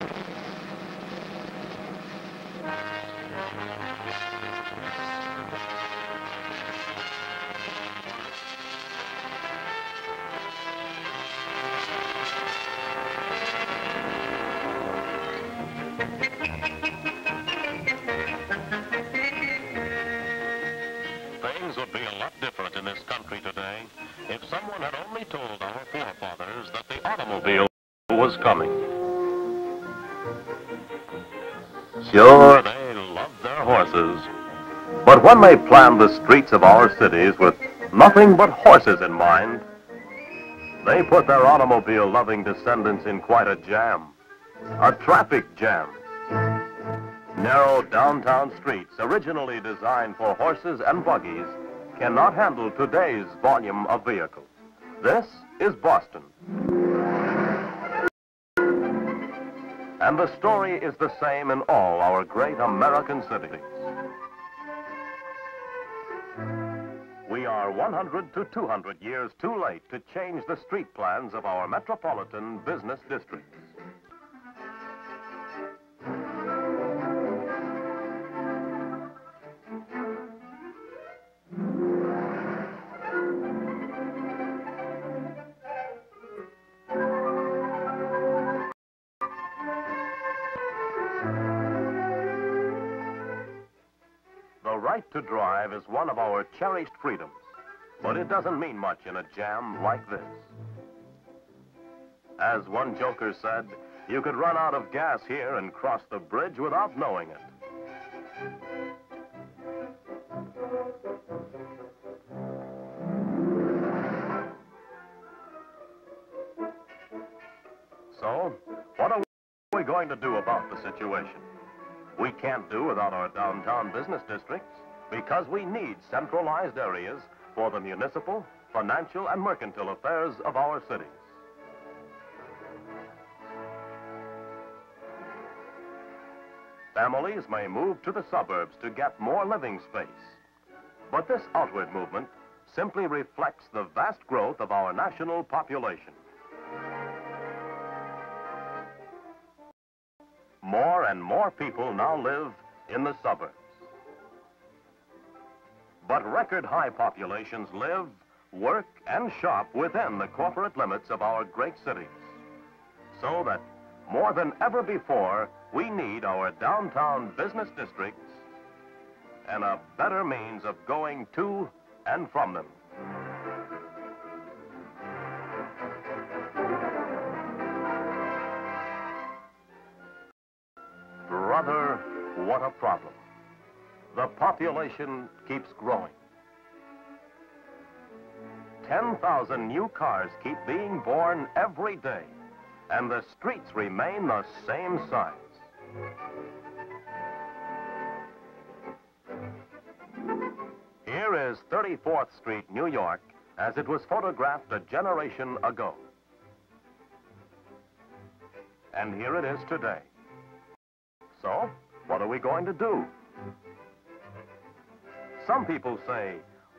Things Sure, they love their horses. But when they planned the streets of our cities with nothing but horses in mind, they put their automobile-loving descendants in quite a jam. A traffic jam. Narrow downtown streets, originally designed for horses and buggies, cannot handle today's volume of vehicles. This is Boston. And the story is the same in all our great American cities. We are 100 to 200 years too late to change the street plans of our metropolitan business districts. Drive is one of our cherished freedoms, but it doesn't mean much in a jam like this. As one joker said, you could run out of gas here and cross the bridge without knowing it. So, what are we going to do about the situation? We can't do without our downtown business districts because we need centralized areas for the municipal, financial, and mercantile affairs of our cities. Families may move to the suburbs to get more living space. But this outward movement simply reflects the vast growth of our national population. More and more people now live in the suburbs. But record high populations live, work, and shop within the corporate limits of our great cities. So that more than ever before, we need our downtown business districts and a better means of going to and from them. Brother, what a problem. The population keeps growing. 10,000 new cars keep being born every day, and the streets remain the same size. Here is 34th Street, New York, as it was photographed a generation ago. And here it is today. So, what are we going to do? Some people say,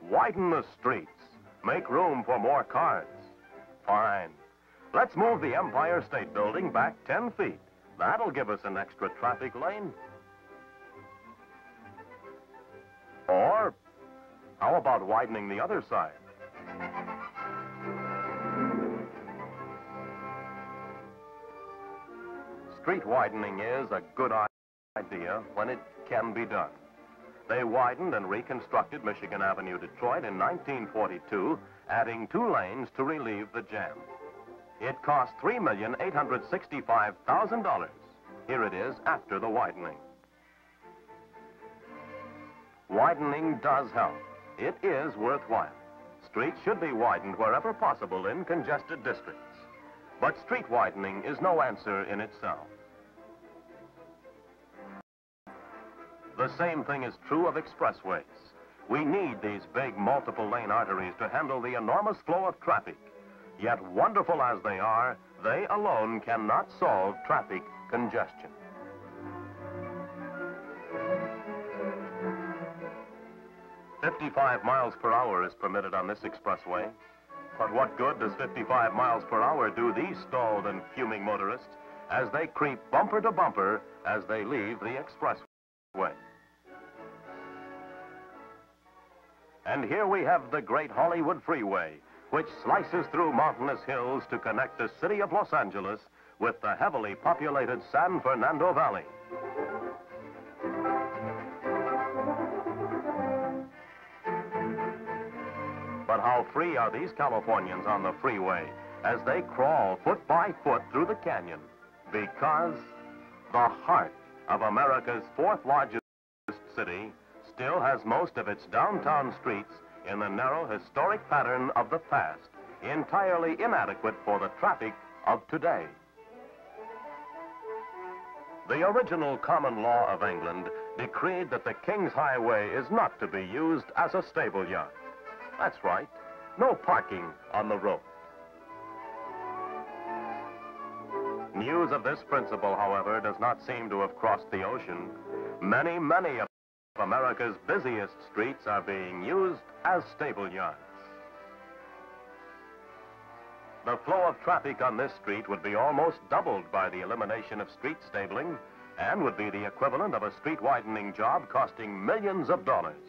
widen the streets, make room for more cars. Fine. Let's move the Empire State Building back 10 feet. That'll give us an extra traffic lane. Or, how about widening the other side? Street widening is a good idea when it can be done. They widened and reconstructed Michigan Avenue, Detroit in 1942, adding two lanes to relieve the jam. It cost $3,865,000. Here it is after the widening. Widening does help. It is worthwhile. Streets should be widened wherever possible in congested districts. But street widening is no answer in itself. The same thing is true of expressways. We need these big multiple lane arteries to handle the enormous flow of traffic. Yet wonderful as they are, they alone cannot solve traffic congestion. Fifty-five miles per hour is permitted on this expressway. But what good does 55 miles per hour do these stalled and fuming motorists as they creep bumper to bumper as they leave the expressway. And here we have the great Hollywood Freeway, which slices through mountainous hills to connect the city of Los Angeles with the heavily populated San Fernando Valley. But how free are these Californians on the freeway as they crawl foot by foot through the canyon? Because the heart of America's fourth largest city still has most of its downtown streets in the narrow historic pattern of the past, entirely inadequate for the traffic of today. The original common law of England decreed that the King's Highway is not to be used as a stable yard. That's right, no parking on the road. News of this principle, however, does not seem to have crossed the ocean. Many, many of America's busiest streets are being used as stable yards. The flow of traffic on this street would be almost doubled by the elimination of street stabling and would be the equivalent of a street widening job costing millions of dollars.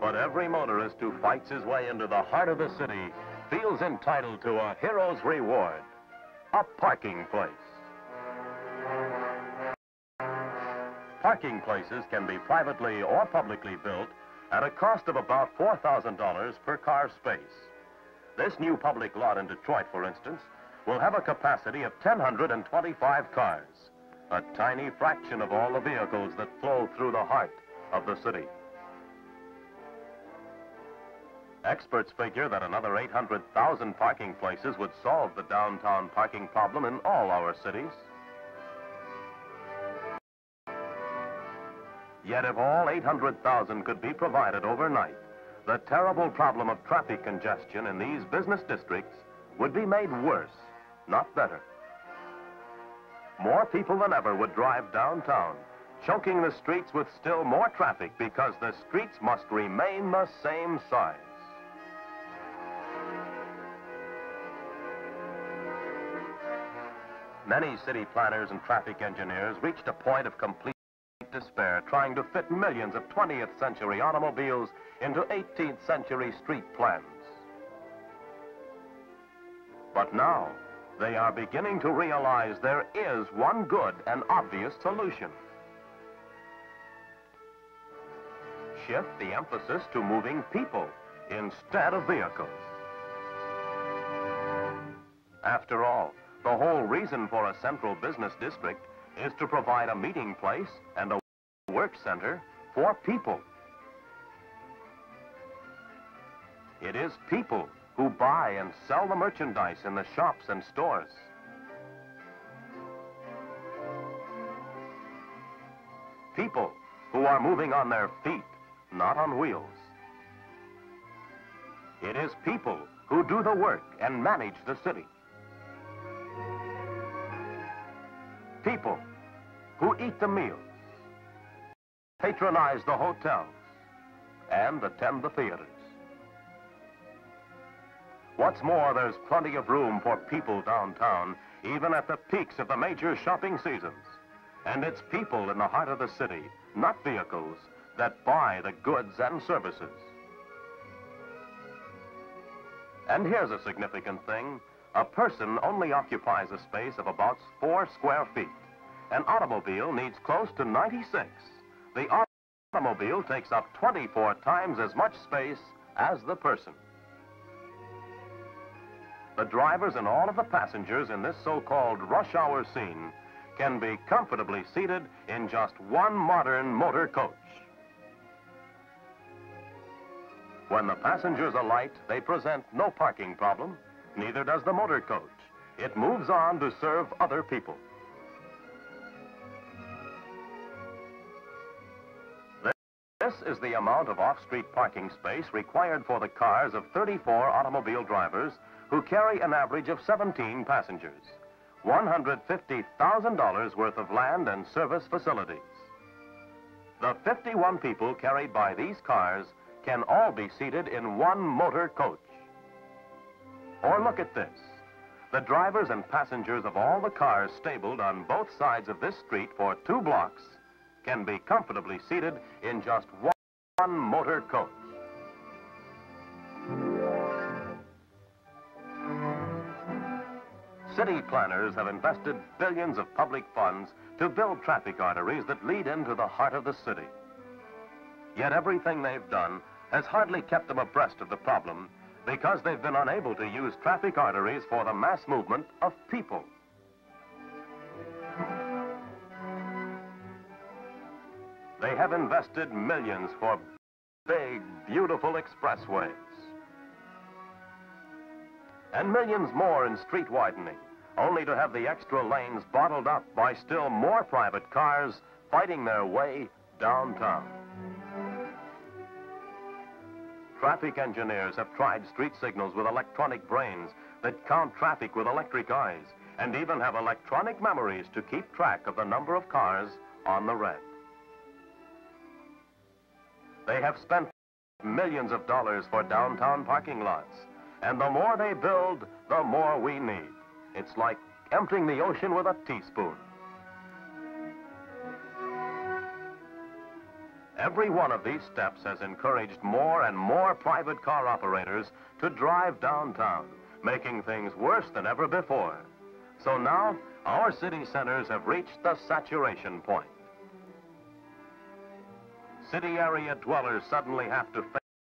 But every motorist who fights his way into the heart of the city feels entitled to a hero's reward, a parking place. Parking places can be privately or publicly built at a cost of about $4,000 per car space. This new public lot in Detroit, for instance, will have a capacity of 1,025 cars, a tiny fraction of all the vehicles that flow through the heart of the city. Experts figure that another 800,000 parking places would solve the downtown parking problem in all our cities. Yet if all 800,000 could be provided overnight, the terrible problem of traffic congestion in these business districts would be made worse, not better. More people than ever would drive downtown, choking the streets with still more traffic because the streets must remain the same size. Many city planners and traffic engineers reached a point of complete despair trying to fit millions of 20th century automobiles into 18th century street plans. But now, they are beginning to realize there is one good and obvious solution. Shift the emphasis to moving people instead of vehicles. After all, the whole reason for a central business district is to provide a meeting place and a work center for people. It is people who buy and sell the merchandise in the shops and stores. People who are moving on their feet, not on wheels. It is people who do the work and manage the city. People who eat the meals, patronize the hotels, and attend the theaters. What's more, there's plenty of room for people downtown, even at the peaks of the major shopping seasons. And it's people in the heart of the city, not vehicles, that buy the goods and services. And here's a significant thing. A person only occupies a space of about four square feet. An automobile needs close to 96. The automobile takes up 24 times as much space as the person. The drivers and all of the passengers in this so-called rush hour scene can be comfortably seated in just one modern motor coach. When the passengers alight, they present no parking problem, neither does the motor coach. It moves on to serve other people. This is the amount of off-street parking space required for the cars of 34 automobile drivers who carry an average of 17 passengers. $150,000 worth of land and service facilities. The 51 people carried by these cars can all be seated in one motor coach. Or look at this. The drivers and passengers of all the cars stabled on both sides of this street for two blocks can be comfortably seated in just one motor coach. City planners have invested billions of public funds to build traffic arteries that lead into the heart of the city. Yet everything they've done has hardly kept them abreast of the problem because they've been unable to use traffic arteries for the mass movement of people. They have invested millions for big, beautiful expressways. And millions more in street widening, only to have the extra lanes bottled up by still more private cars fighting their way downtown. Traffic engineers have tried street signals with electronic brains that count traffic with electric eyes and even have electronic memories to keep track of the number of cars on the red. They have spent millions of dollars for downtown parking lots. And the more they build, the more we need. It's like emptying the ocean with a teaspoon. Every one of these steps has encouraged more and more private car operators to drive downtown, making things worse than ever before. So now, our city centers have reached the saturation point. City area dwellers suddenly have to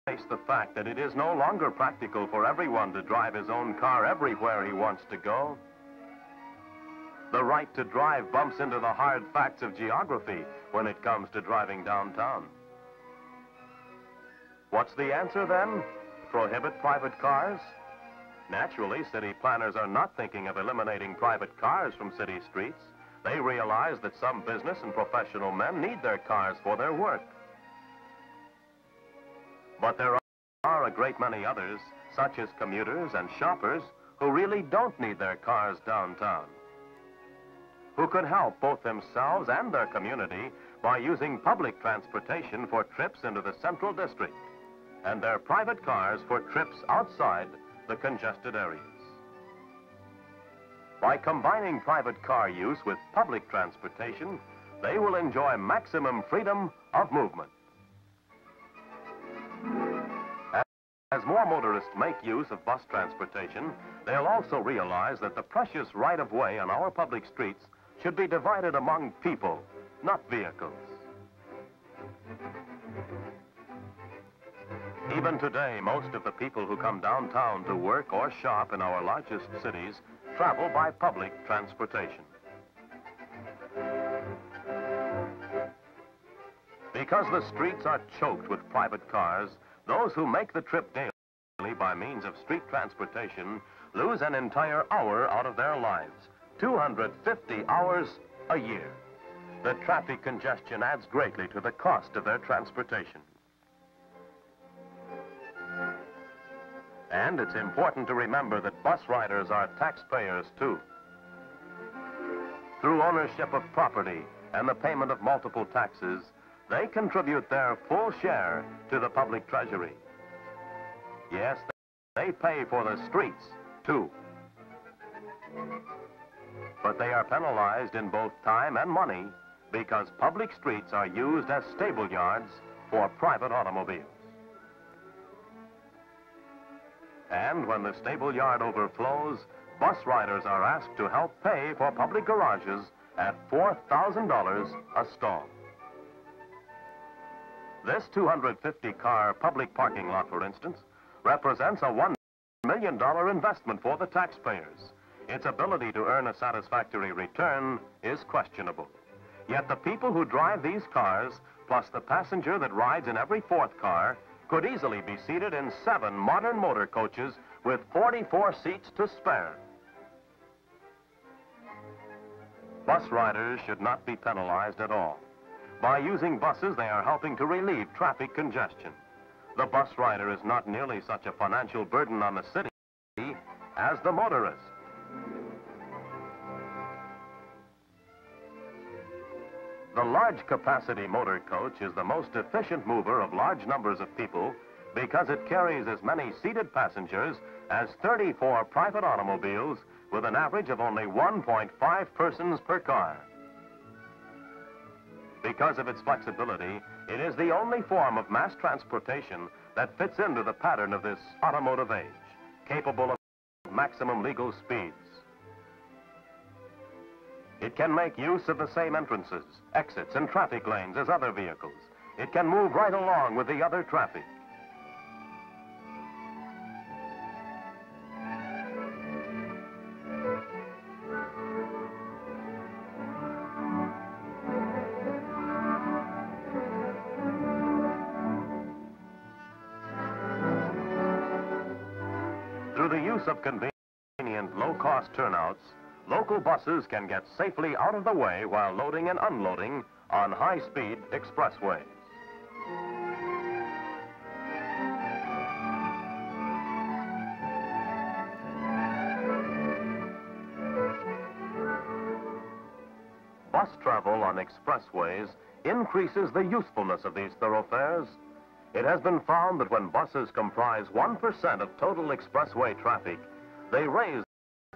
face the fact that it is no longer practical for everyone to drive his own car everywhere he wants to go. The right to drive bumps into the hard facts of geography when it comes to driving downtown. What's the answer then? Prohibit private cars? Naturally, city planners are not thinking of eliminating private cars from city streets. They realize that some business and professional men need their cars for their work. But there are a great many others, such as commuters and shoppers, who really don't need their cars downtown who could help both themselves and their community by using public transportation for trips into the Central District and their private cars for trips outside the congested areas. By combining private car use with public transportation, they will enjoy maximum freedom of movement. As more motorists make use of bus transportation, they'll also realize that the precious right-of-way on our public streets should be divided among people, not vehicles. Even today, most of the people who come downtown to work or shop in our largest cities travel by public transportation. Because the streets are choked with private cars, those who make the trip daily by means of street transportation lose an entire hour out of their lives 250 hours a year. The traffic congestion adds greatly to the cost of their transportation. And it's important to remember that bus riders are taxpayers too. Through ownership of property and the payment of multiple taxes, they contribute their full share to the public treasury. Yes, they pay for the streets too but they are penalized in both time and money because public streets are used as stable yards for private automobiles. And when the stable yard overflows, bus riders are asked to help pay for public garages at $4,000 a stall. This 250-car public parking lot, for instance, represents a $1 million investment for the taxpayers its ability to earn a satisfactory return is questionable. Yet the people who drive these cars, plus the passenger that rides in every fourth car, could easily be seated in seven modern motor coaches with 44 seats to spare. Bus riders should not be penalized at all. By using buses, they are helping to relieve traffic congestion. The bus rider is not nearly such a financial burden on the city as the motorist. The large capacity motor coach is the most efficient mover of large numbers of people because it carries as many seated passengers as 34 private automobiles with an average of only 1.5 persons per car. Because of its flexibility, it is the only form of mass transportation that fits into the pattern of this automotive age, capable of maximum legal speeds. It can make use of the same entrances, exits, and traffic lanes as other vehicles. It can move right along with the other traffic. Through the use of convenient low-cost turnouts, local buses can get safely out of the way while loading and unloading on high-speed expressways. Bus travel on expressways increases the usefulness of these thoroughfares. It has been found that when buses comprise 1% of total expressway traffic, they raise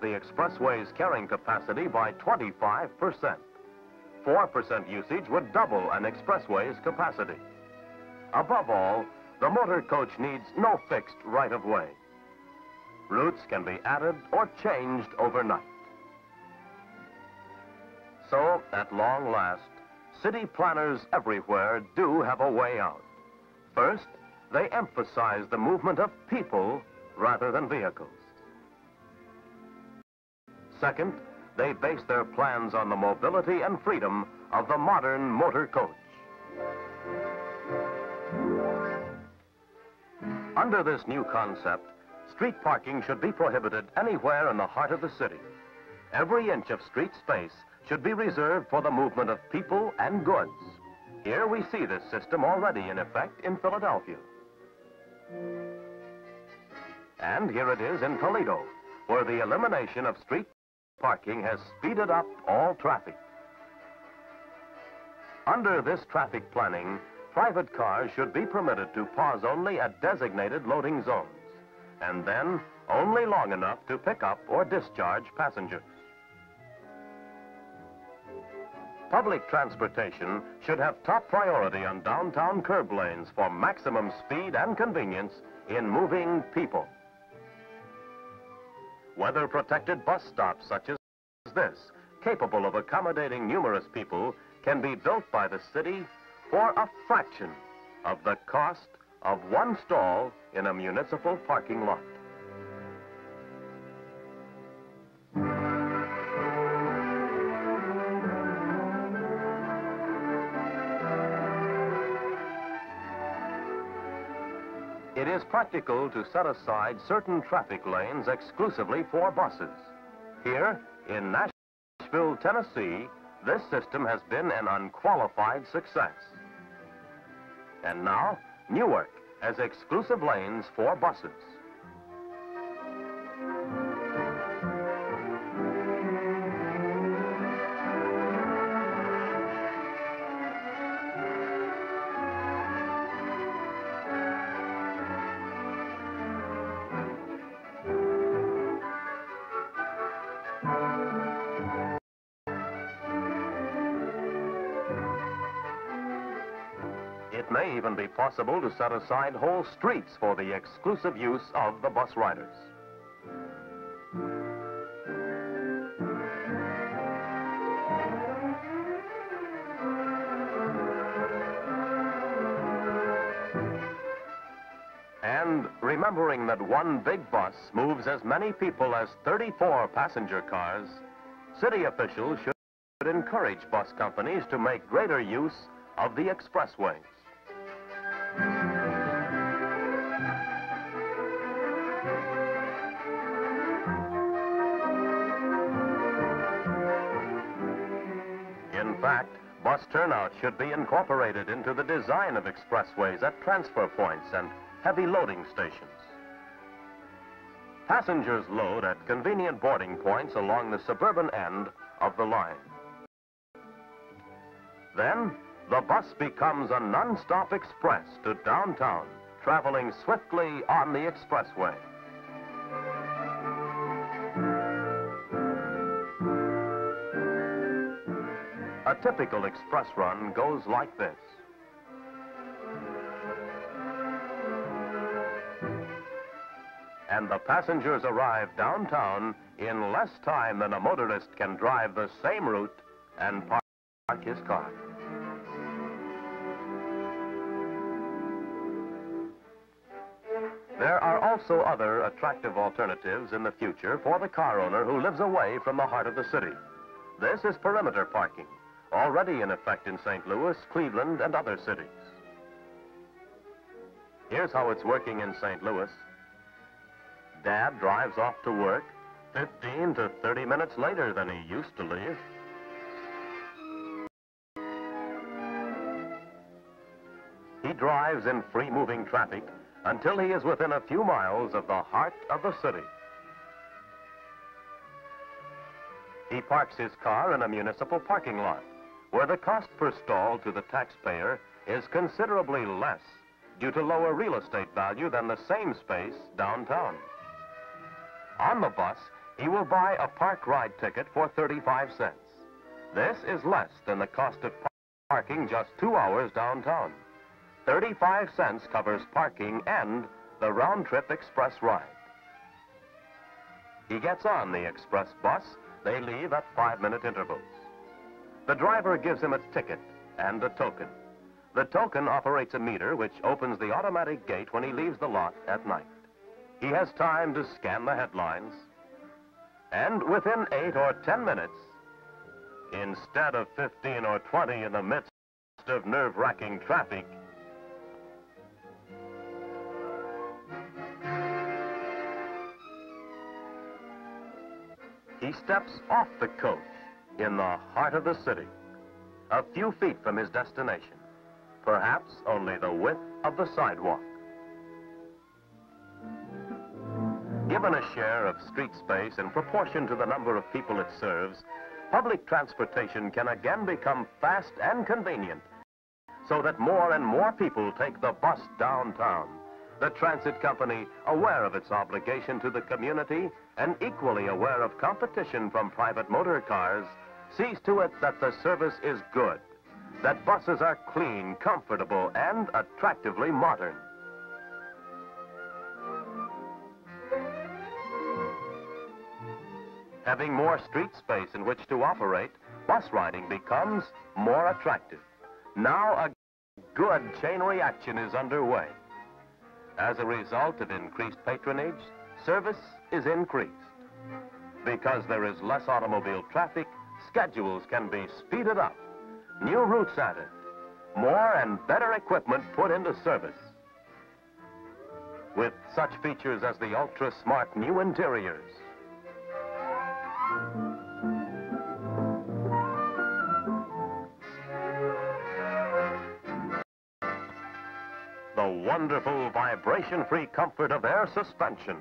the expressway's carrying capacity by 25%. 4% usage would double an expressway's capacity. Above all, the motor coach needs no fixed right-of-way. Routes can be added or changed overnight. So, at long last, city planners everywhere do have a way out. First, they emphasize the movement of people rather than vehicles. Second, they base their plans on the mobility and freedom of the modern motor coach. Under this new concept, street parking should be prohibited anywhere in the heart of the city. Every inch of street space should be reserved for the movement of people and goods. Here we see this system already in effect in Philadelphia. And here it is in Toledo, where the elimination of street parking has speeded up all traffic. Under this traffic planning, private cars should be permitted to pause only at designated loading zones, and then only long enough to pick up or discharge passengers. Public transportation should have top priority on downtown curb lanes for maximum speed and convenience in moving people. Weather-protected bus stops such as this, capable of accommodating numerous people, can be built by the city for a fraction of the cost of one stall in a municipal parking lot. It is practical to set aside certain traffic lanes exclusively for buses. Here, in Nashville, Tennessee, this system has been an unqualified success. And now, Newark has exclusive lanes for buses. Possible to set aside whole streets for the exclusive use of the bus riders. And remembering that one big bus moves as many people as 34 passenger cars, city officials should encourage bus companies to make greater use of the expressways. In fact, bus turnout should be incorporated into the design of expressways at transfer points and heavy loading stations. Passengers load at convenient boarding points along the suburban end of the line. Then, the bus becomes a nonstop express to downtown, traveling swiftly on the expressway. A typical express run goes like this. and the passengers arrive downtown in less time than a motorist can drive the same route and park his car. There are also other attractive alternatives in the future for the car owner who lives away from the heart of the city. This is perimeter parking, already in effect in St. Louis, Cleveland, and other cities. Here's how it's working in St. Louis. Dad drives off to work 15 to 30 minutes later than he used to leave. He drives in free-moving traffic until he is within a few miles of the heart of the city. He parks his car in a municipal parking lot, where the cost per stall to the taxpayer is considerably less due to lower real estate value than the same space downtown. On the bus, he will buy a park ride ticket for 35 cents. This is less than the cost of parking just two hours downtown. 35 cents covers parking and the round-trip express ride. He gets on the express bus. They leave at five-minute intervals. The driver gives him a ticket and a token. The token operates a meter which opens the automatic gate when he leaves the lot at night. He has time to scan the headlines. And within eight or ten minutes, instead of 15 or 20 in the midst of nerve-wracking traffic, he steps off the coach in the heart of the city, a few feet from his destination, perhaps only the width of the sidewalk. Given a share of street space in proportion to the number of people it serves, public transportation can again become fast and convenient so that more and more people take the bus downtown. The transit company, aware of its obligation to the community and equally aware of competition from private motor cars, sees to it that the service is good, that buses are clean, comfortable, and attractively modern. Having more street space in which to operate, bus riding becomes more attractive. Now a good chain reaction is underway. As a result of increased patronage, service is increased. Because there is less automobile traffic, schedules can be speeded up, new routes added, more and better equipment put into service. With such features as the ultra-smart new interiors, wonderful vibration-free comfort of air suspension,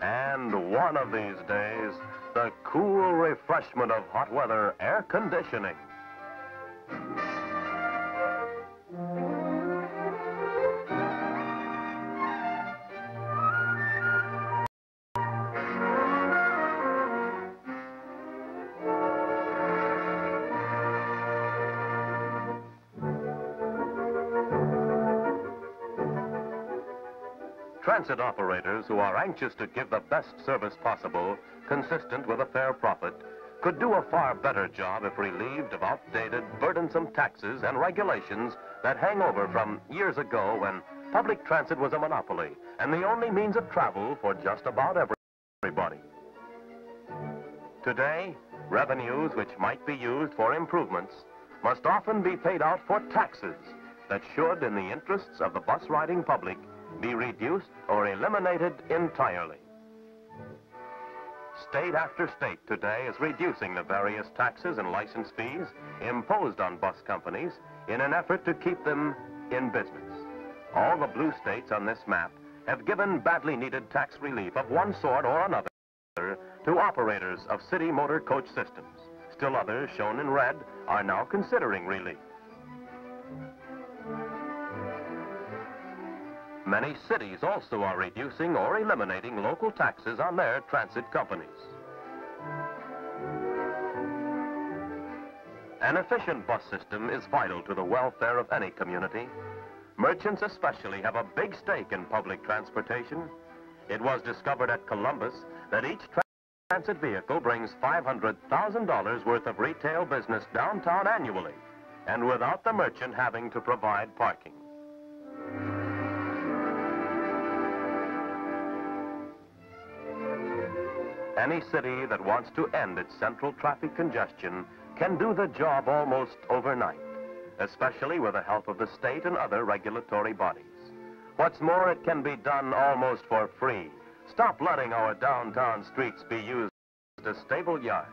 And one of these days, the cool refreshment of hot weather air conditioning. Transit operators who are anxious to give the best service possible, consistent with a fair profit, could do a far better job if relieved of outdated, burdensome taxes and regulations that hang over from years ago when public transit was a monopoly and the only means of travel for just about everybody. Today, revenues which might be used for improvements must often be paid out for taxes that should, in the interests of the bus riding public, be reduced or eliminated entirely. State after state today is reducing the various taxes and license fees imposed on bus companies in an effort to keep them in business. All the blue states on this map have given badly needed tax relief of one sort or another to operators of city motor coach systems. Still others, shown in red, are now considering relief. Many cities also are reducing or eliminating local taxes on their transit companies. An efficient bus system is vital to the welfare of any community. Merchants especially have a big stake in public transportation. It was discovered at Columbus that each transit vehicle brings $500,000 worth of retail business downtown annually, and without the merchant having to provide parking. Any city that wants to end its central traffic congestion can do the job almost overnight, especially with the help of the state and other regulatory bodies. What's more, it can be done almost for free. Stop letting our downtown streets be used as stable yards.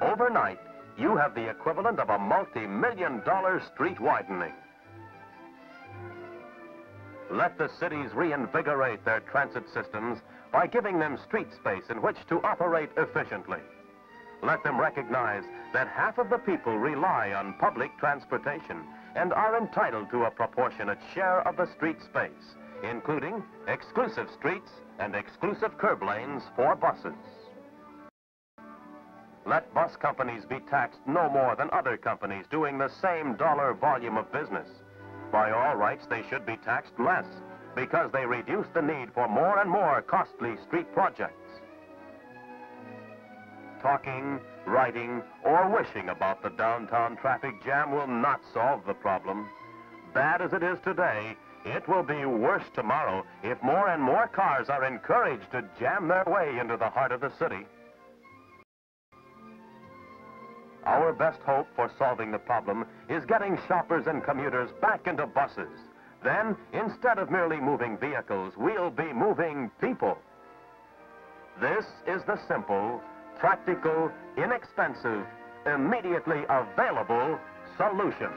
Overnight, you have the equivalent of a multi-million dollar street widening. Let the cities reinvigorate their transit systems by giving them street space in which to operate efficiently. Let them recognize that half of the people rely on public transportation and are entitled to a proportionate share of the street space, including exclusive streets and exclusive curb lanes for buses. Let bus companies be taxed no more than other companies doing the same dollar volume of business. By all rights, they should be taxed less because they reduce the need for more and more costly street projects talking, writing, or wishing about the downtown traffic jam will not solve the problem. Bad as it is today, it will be worse tomorrow if more and more cars are encouraged to jam their way into the heart of the city. Our best hope for solving the problem is getting shoppers and commuters back into buses. Then, instead of merely moving vehicles, we'll be moving people. This is the simple, practical, inexpensive, immediately available solution.